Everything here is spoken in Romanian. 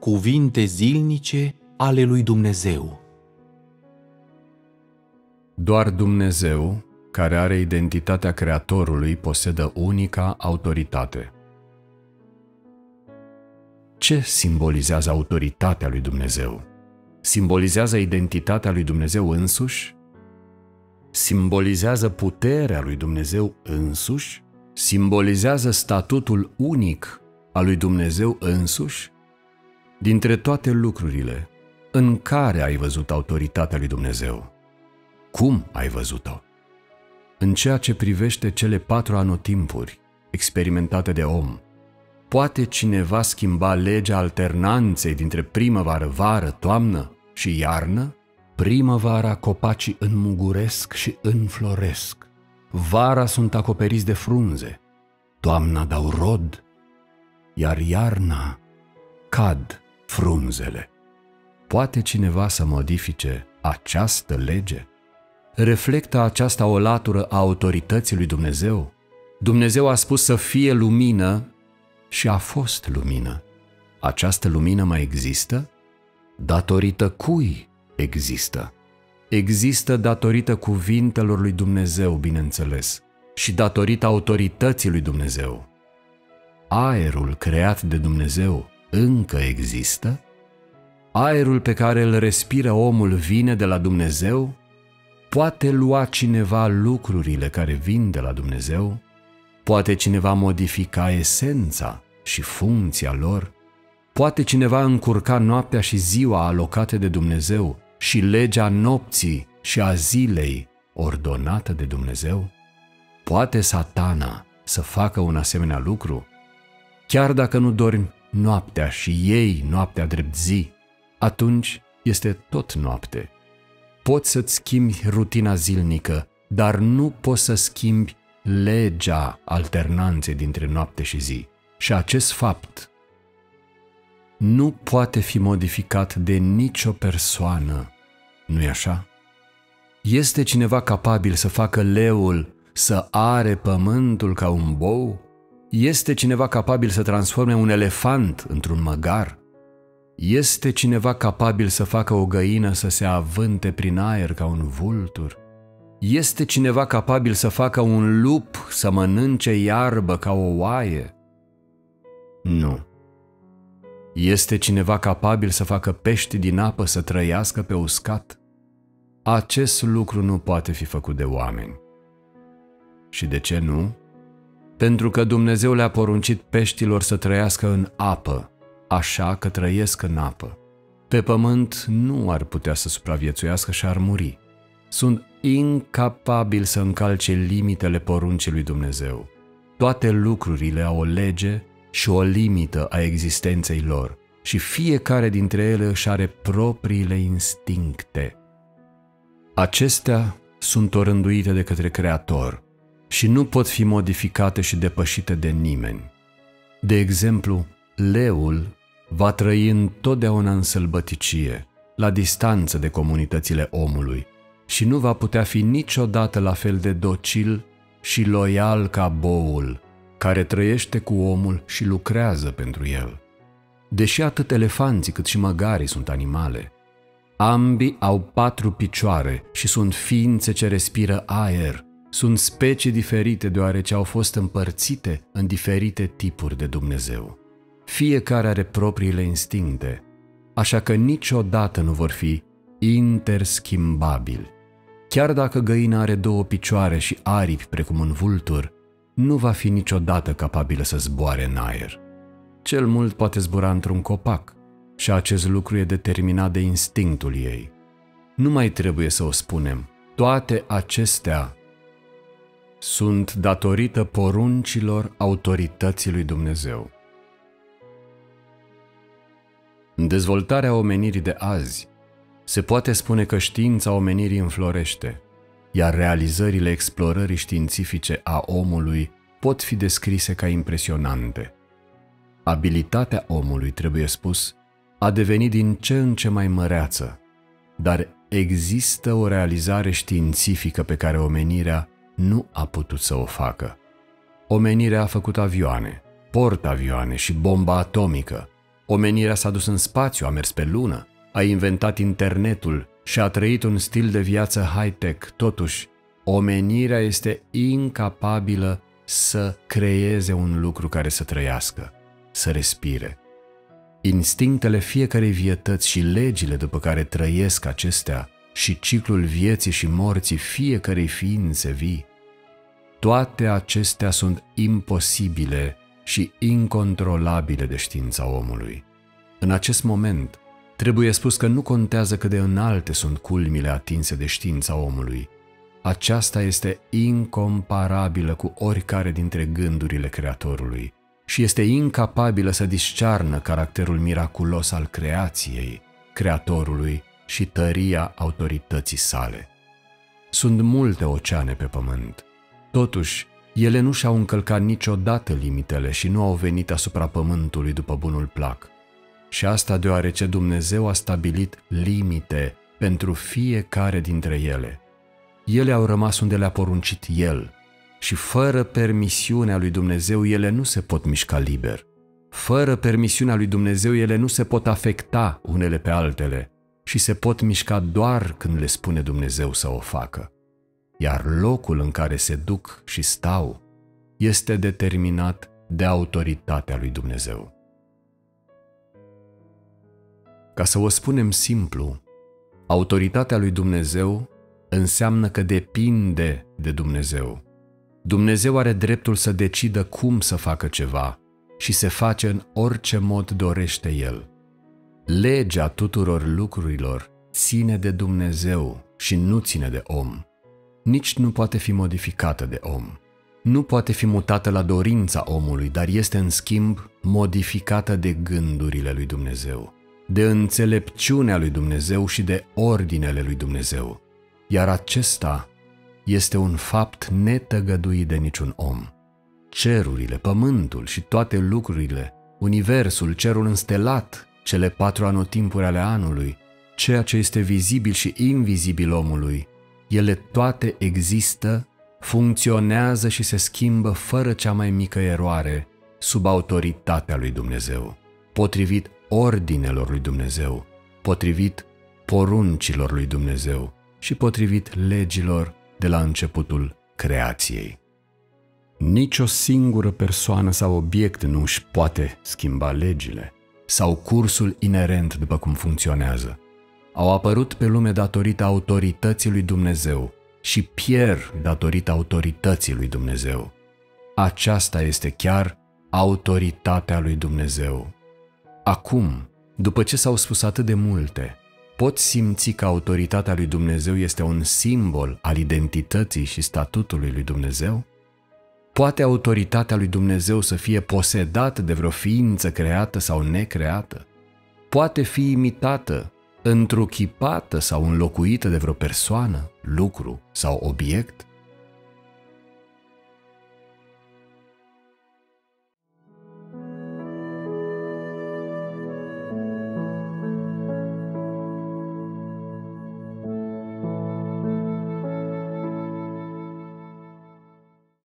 Cuvinte zilnice ale lui Dumnezeu. Doar Dumnezeu, care are identitatea Creatorului, posedă unica autoritate. Ce simbolizează autoritatea lui Dumnezeu? Simbolizează identitatea lui Dumnezeu însuși? Simbolizează puterea lui Dumnezeu însuși? Simbolizează statutul unic al lui Dumnezeu însuși? Dintre toate lucrurile, în care ai văzut autoritatea lui Dumnezeu? Cum ai văzut-o? În ceea ce privește cele patru anotimpuri experimentate de om, poate cineva schimba legea alternanței dintre primăvară, vară, toamnă și iarnă? Primăvara copacii înmuguresc și înfloresc. Vara sunt acoperiți de frunze, toamna dau rod, iar iarna cad frunzele. Poate cineva să modifice această lege? Reflectă aceasta o latură a autorității lui Dumnezeu? Dumnezeu a spus să fie lumină și a fost lumină. Această lumină mai există? Datorită cui există? Există datorită cuvintelor lui Dumnezeu, bineînțeles, și datorită autorității lui Dumnezeu. Aerul creat de Dumnezeu încă există? Aerul pe care îl respiră omul vine de la Dumnezeu? Poate lua cineva lucrurile care vin de la Dumnezeu? Poate cineva modifica esența și funcția lor? Poate cineva încurca noaptea și ziua alocate de Dumnezeu și legea nopții și a zilei ordonată de Dumnezeu? Poate satana să facă un asemenea lucru? Chiar dacă nu dormi noaptea și ei noaptea drept zi, atunci este tot noapte. Poți să-ți schimbi rutina zilnică, dar nu poți să schimbi legea alternanței dintre noapte și zi. Și acest fapt nu poate fi modificat de nicio persoană, nu-i așa? Este cineva capabil să facă leul să are pământul ca un bou? Este cineva capabil să transforme un elefant într-un măgar? Este cineva capabil să facă o găină să se avânte prin aer ca un vultur? Este cineva capabil să facă un lup să mănânce iarbă ca o oaie? Nu. Este cineva capabil să facă pești din apă să trăiască pe uscat? Acest lucru nu poate fi făcut de oameni. Și de ce nu? Pentru că Dumnezeu le-a poruncit peștilor să trăiască în apă, așa că trăiesc în apă. Pe pământ nu ar putea să supraviețuiască și ar muri. Sunt incapabili să încalce limitele poruncii lui Dumnezeu. Toate lucrurile au o lege și o limită a existenței lor și fiecare dintre ele își are propriile instincte. Acestea sunt orânduite de către Creator – și nu pot fi modificate și depășite de nimeni. De exemplu, leul va trăi întotdeauna în sălbăticie, la distanță de comunitățile omului și nu va putea fi niciodată la fel de docil și loial ca boul, care trăiește cu omul și lucrează pentru el. Deși atât elefanții cât și măgarii sunt animale, ambii au patru picioare și sunt ființe ce respiră aer sunt specii diferite deoarece au fost împărțite în diferite tipuri de Dumnezeu. Fiecare are propriile instincte, așa că niciodată nu vor fi interschimbabili. Chiar dacă găina are două picioare și aripi precum un vultur, nu va fi niciodată capabilă să zboare în aer. Cel mult poate zbura într-un copac și acest lucru e determinat de instinctul ei. Nu mai trebuie să o spunem. Toate acestea sunt datorită poruncilor autorității lui Dumnezeu. În dezvoltarea omenirii de azi, se poate spune că știința omenirii înflorește, iar realizările explorării științifice a omului pot fi descrise ca impresionante. Abilitatea omului, trebuie spus, a devenit din ce în ce mai măreață, dar există o realizare științifică pe care omenirea nu a putut să o facă. Omenirea a făcut avioane, portavioane și bomba atomică, Omenirea s-a dus în spațiu, a mers pe lună, a inventat internetul și a trăit un stil de viață high-tech. Totuși, omenirea este incapabilă să creeze un lucru care să trăiască, să respire. Instinctele fiecarei vietăți și legile după care trăiesc acestea și ciclul vieții și morții fiecarei ființe vii, toate acestea sunt imposibile și incontrolabile de știința omului. În acest moment, trebuie spus că nu contează cât de înalte sunt culmile atinse de știința omului. Aceasta este incomparabilă cu oricare dintre gândurile Creatorului și este incapabilă să discearnă caracterul miraculos al creației, Creatorului și tăria autorității sale. Sunt multe oceane pe pământ. Totuși, ele nu și-au încălcat niciodată limitele și nu au venit asupra pământului după bunul plac. Și asta deoarece Dumnezeu a stabilit limite pentru fiecare dintre ele. Ele au rămas unde le-a poruncit El și fără permisiunea lui Dumnezeu ele nu se pot mișca liber. Fără permisiunea lui Dumnezeu ele nu se pot afecta unele pe altele și se pot mișca doar când le spune Dumnezeu să o facă. Iar locul în care se duc și stau este determinat de autoritatea lui Dumnezeu. Ca să o spunem simplu, autoritatea lui Dumnezeu înseamnă că depinde de Dumnezeu. Dumnezeu are dreptul să decidă cum să facă ceva și se face în orice mod dorește El. Legea tuturor lucrurilor ține de Dumnezeu și nu ține de om. Nici nu poate fi modificată de om. Nu poate fi mutată la dorința omului, dar este în schimb modificată de gândurile lui Dumnezeu, de înțelepciunea lui Dumnezeu și de ordinele lui Dumnezeu. Iar acesta este un fapt netăgăduit de niciun om. Cerurile, pământul și toate lucrurile, universul, cerul înstelat, cele patru anotimpuri ale anului, ceea ce este vizibil și invizibil omului, ele toate există, funcționează și se schimbă fără cea mai mică eroare, sub autoritatea lui Dumnezeu, potrivit ordinelor lui Dumnezeu, potrivit poruncilor lui Dumnezeu și potrivit legilor de la începutul creației. Nici o singură persoană sau obiect nu își poate schimba legile sau cursul inerent după cum funcționează. Au apărut pe lume datorită autorității lui Dumnezeu și pierd datorită autorității lui Dumnezeu. Aceasta este chiar autoritatea lui Dumnezeu. Acum, după ce s-au spus atât de multe, pot simți că autoritatea lui Dumnezeu este un simbol al identității și statutului lui Dumnezeu? Poate autoritatea lui Dumnezeu să fie posedată de vreo ființă creată sau necreată? Poate fi imitată, întruchipată sau înlocuită de vreo persoană, lucru sau obiect?